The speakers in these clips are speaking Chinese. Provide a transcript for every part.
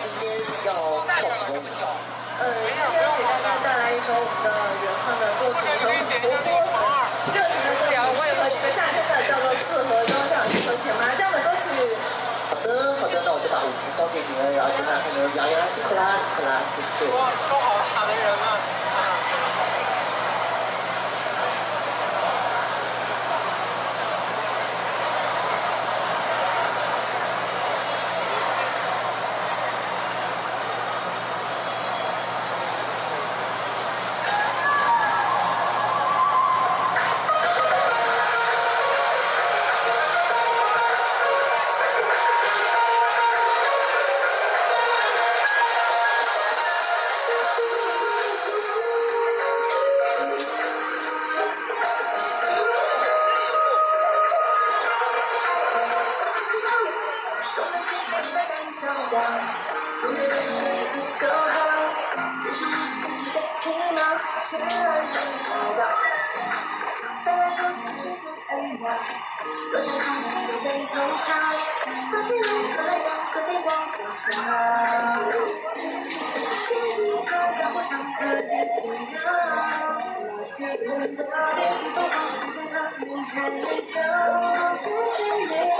今天要跳什么舞？呃，今天给大家带来一首我们的原创的作品，很活泼、很热情的歌谣，为和这个夏天的，叫做《四合庄上一首写麻将的歌曲。好的，好的，那我就把舞台交给你们，然后接下来看你们洋洋，辛苦啦，辛苦啦，谢谢。说说好喊的人呢？多少次我心里浮现失控了小太阳快被我呼啸心扑通扑通跳不停的心我的脑袋快疯掉却没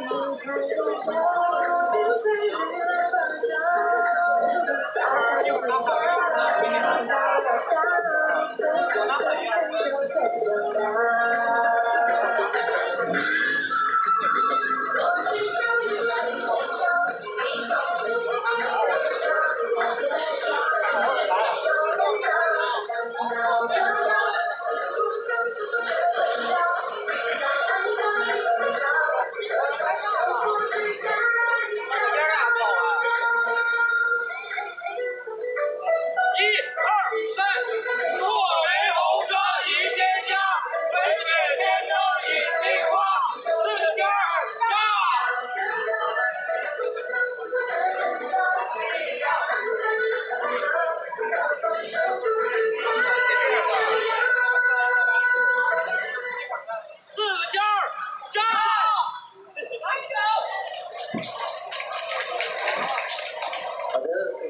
Thank you.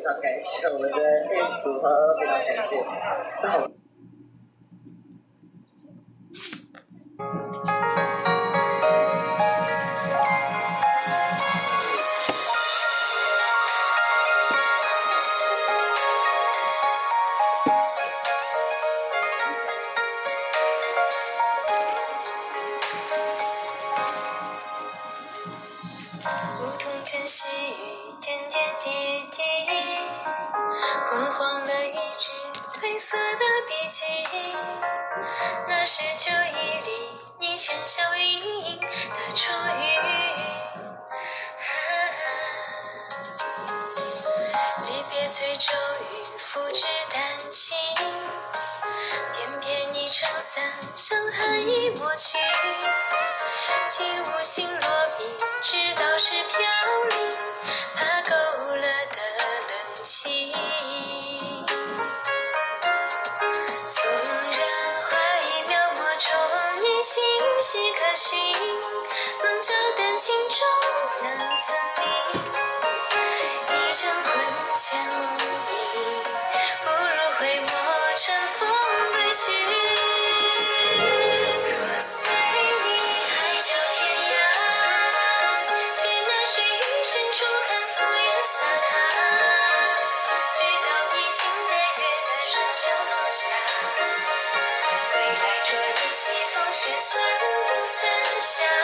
常感谢我们的队组和非常感谢。点点滴滴，昏黄的一纸褪色的笔记，那是秋意里你浅笑盈盈的初语。随骤雨付之丹青，翩翩你撑伞，江寒已抹去。清晰可寻浓酒淡清楚难分明算不算相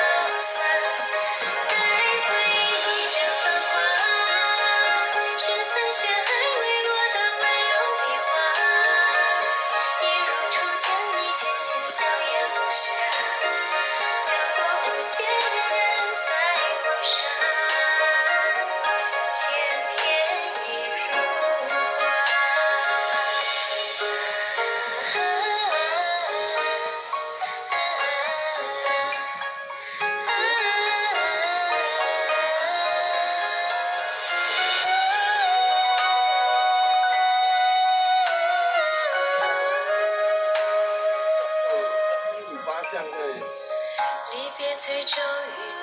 别醉骤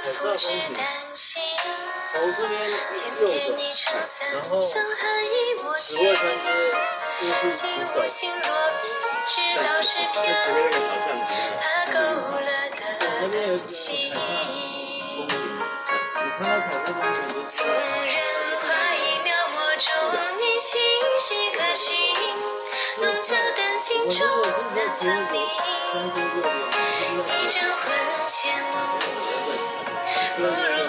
雨，复制丹青。从这边偏右手偏你撑，伞然后将寒意抹此去。外三阶进去尽直走，我心若比，直到诗在篇前面那个小巷子怕够了那边有一个的情。风景，你看到凯撒风景就从人画一描摹中，你清晰可寻。浓娇淡青中难在前分明。一阵魂牵梦萦，不如。